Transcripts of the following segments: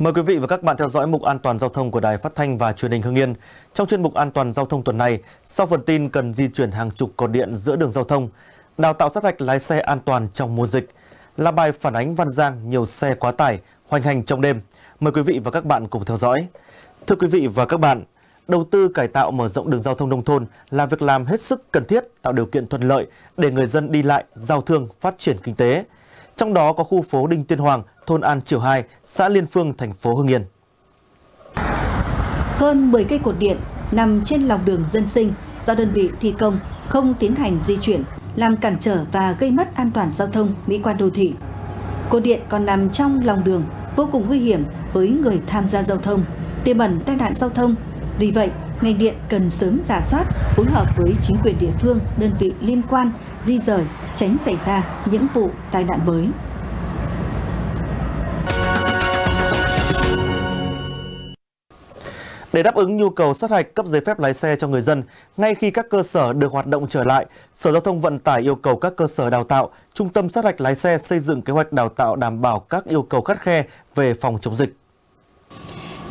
Mời quý vị và các bạn theo dõi mục an toàn giao thông của Đài Phát thanh và Truyền hình Hưng Yên. Trong chuyên mục an toàn giao thông tuần này, sau phần tin cần di chuyển hàng chục cột điện giữa đường giao thông, đào tạo sát hạch lái xe an toàn trong mùa dịch, là bài phản ánh Văn Giang nhiều xe quá tải hoành hành trong đêm. Mời quý vị và các bạn cùng theo dõi. Thưa quý vị và các bạn, đầu tư cải tạo mở rộng đường giao thông nông thôn là việc làm hết sức cần thiết tạo điều kiện thuận lợi để người dân đi lại, giao thương, phát triển kinh tế. Trong đó có khu phố Đinh Tiên Hoàng, thôn An Triều 2, xã Liên Phương, thành phố Hưng Yên. Hơn 10 cây cột điện nằm trên lòng đường dân sinh do đơn vị thi công không tiến hành di chuyển, làm cản trở và gây mất an toàn giao thông mỹ quan đô thị. Cột điện còn nằm trong lòng đường, vô cùng nguy hiểm với người tham gia giao thông, tiềm ẩn tai nạn giao thông. Vì vậy, ngành điện cần sớm giả soát, phối hợp với chính quyền địa phương, đơn vị liên quan, di rời, tránh xảy ra những vụ tai nạn mới. Để đáp ứng nhu cầu sát hạch cấp giấy phép lái xe cho người dân, ngay khi các cơ sở được hoạt động trở lại, Sở Giao thông Vận tải yêu cầu các cơ sở đào tạo, trung tâm sát hạch lái xe xây dựng kế hoạch đào tạo đảm bảo các yêu cầu khắt khe về phòng chống dịch.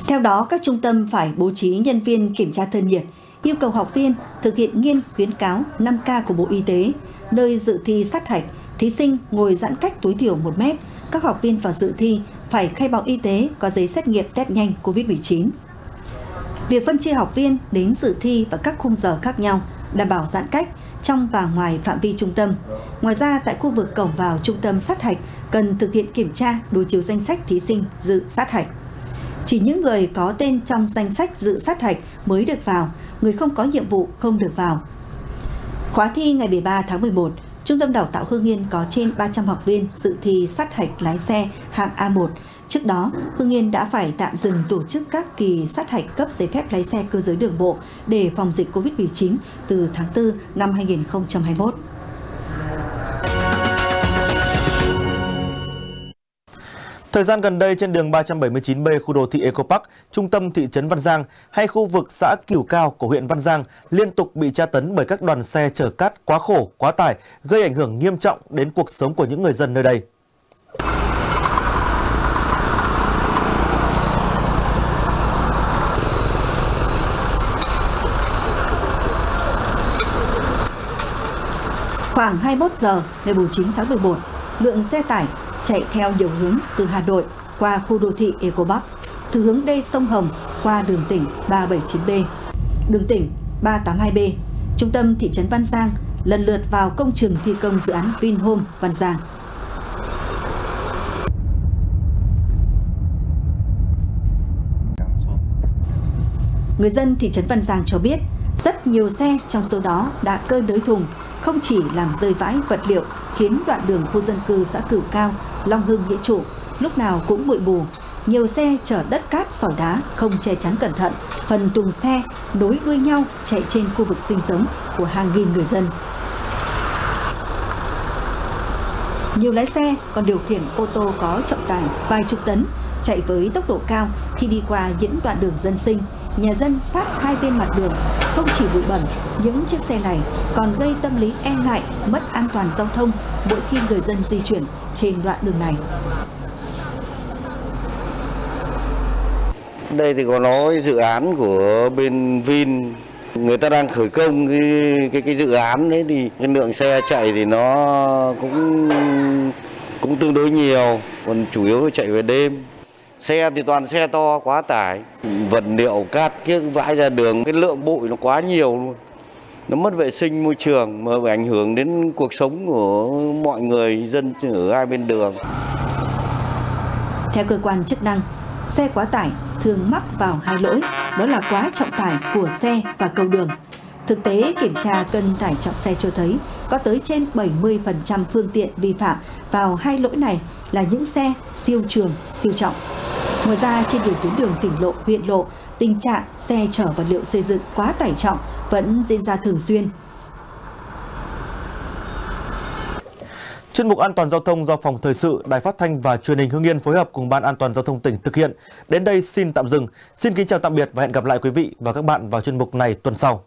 Theo đó, các trung tâm phải bố trí nhân viên kiểm tra thân nhiệt, yêu cầu học viên thực hiện nghiêm khuyến cáo 5K của Bộ Y tế, nơi dự thi sát hạch, thí sinh ngồi giãn cách tối thiểu 1 mét, các học viên vào dự thi phải khai báo y tế có giấy xét nghiệm test nhanh COVID-19. Việc phân chia học viên đến dự thi và các khung giờ khác nhau, đảm bảo giãn cách trong và ngoài phạm vi trung tâm. Ngoài ra, tại khu vực cổng vào trung tâm sát hạch cần thực hiện kiểm tra đối chiếu danh sách thí sinh dự sát hạch. Chỉ những người có tên trong danh sách dự sát hạch mới được vào, người không có nhiệm vụ không được vào. Khóa thi ngày 13 tháng 11, Trung tâm Đào tạo Hương Yên có trên 300 học viên dự thi sát hạch lái xe hạng A1 Trước đó, Hưng Yên đã phải tạm dừng tổ chức các kỳ sát hạch cấp giấy phép lái xe cơ giới đường bộ để phòng dịch COVID-19 từ tháng 4 năm 2021. Thời gian gần đây trên đường 379B khu đô thị Eco Park, trung tâm thị trấn Văn Giang hay khu vực xã Cửu Cao của huyện Văn Giang liên tục bị tra tấn bởi các đoàn xe chở cát quá khổ, quá tải, gây ảnh hưởng nghiêm trọng đến cuộc sống của những người dân nơi đây. Khoảng 21 giờ ngày 9 tháng 11, lượng xe tải chạy theo nhiều hướng từ Hà Nội qua khu đô thị Eco Park, từ hướng đê sông Hồng qua đường tỉnh 379B, đường tỉnh 382B, trung tâm thị trấn Văn Giang lần lượt vào công trường thi công dự án Vinhome Văn Giang. Người dân thị trấn Văn Giang cho biết, rất nhiều xe trong số đó đã cơi nới thùng không chỉ làm rơi vãi vật liệu khiến đoạn đường khu dân cư xã Cửu Cao, Long Hưng Nghĩa Trụ lúc nào cũng bụi bù. Nhiều xe chở đất cát sỏi đá không che chắn cẩn thận, phần tùng xe nối đuôi nhau chạy trên khu vực sinh sống của hàng nghìn người dân. Nhiều lái xe còn điều khiển ô tô có trọng tải vài chục tấn chạy với tốc độ cao khi đi qua những đoạn đường dân sinh nhà dân sát hai bên mặt đường. Không chỉ bụi bẩn, những chiếc xe này còn gây tâm lý e ngại, mất an toàn giao thông mỗi khi người dân di chuyển trên đoạn đường này. Đây thì có nói dự án của bên Vin người ta đang khởi công cái cái, cái dự án đấy thì cái lượng xe chạy thì nó cũng cũng tương đối nhiều còn chủ yếu chạy về đêm xe thì toàn xe to quá tải. Vật liệu cát kiếc vãi ra đường cái lượng bụi nó quá nhiều luôn. Nó mất vệ sinh môi trường mà ảnh hưởng đến cuộc sống của mọi người dân ở hai bên đường. Theo cơ quan chức năng xe quá tải thường mắc vào hai lỗi. Đó là quá trọng tải của xe và cầu đường. Thực tế, kiểm tra cân tải trọng xe cho thấy có tới trên 70% phương tiện vi phạm vào hai lỗi này là những xe siêu trường, siêu trọng. Ngoài ra, trên nhiều tuyến đường tỉnh lộ, huyện lộ, tình trạng xe chở vật liệu xây dựng quá tải trọng vẫn diễn ra thường xuyên. Chuyên mục An toàn giao thông do Phòng Thời sự, Đài Phát thanh và Truyền hình Hưng Yên phối hợp cùng Ban An toàn giao thông tỉnh thực hiện. Đến đây xin tạm dừng. Xin kính chào tạm biệt và hẹn gặp lại quý vị và các bạn vào chuyên mục này tuần sau.